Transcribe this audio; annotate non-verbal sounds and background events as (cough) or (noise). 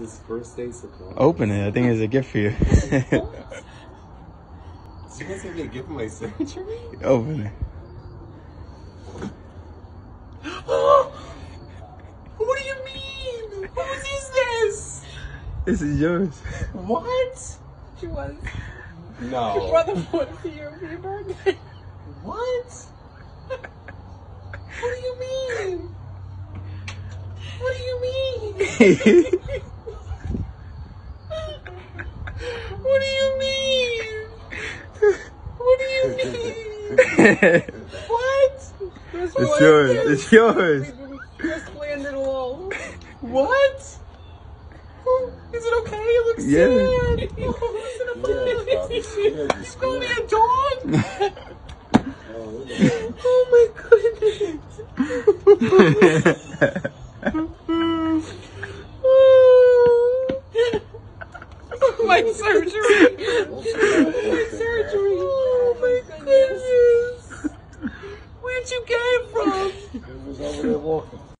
It's his first day surprise. Open it. I think it's a gift for you. She wants me to give him my (laughs) surgery? Open it. (gasps) what do you mean? Whose is this? This is yours. What? She was. Your No. brother bought it for you for your birthday. What? What do you mean? What do you mean? (laughs) What do you mean? What do you mean? What? This It's yours. It's yours. Just all. What? Oh, Is it okay? It looks Yeah. sad. Oh, is it okay? He's calling me a dog. (laughs) oh my (laughs) goodness. Oh. My surgery. my surgery. Oh my goodness. Where'd you get it from? It was over there walking.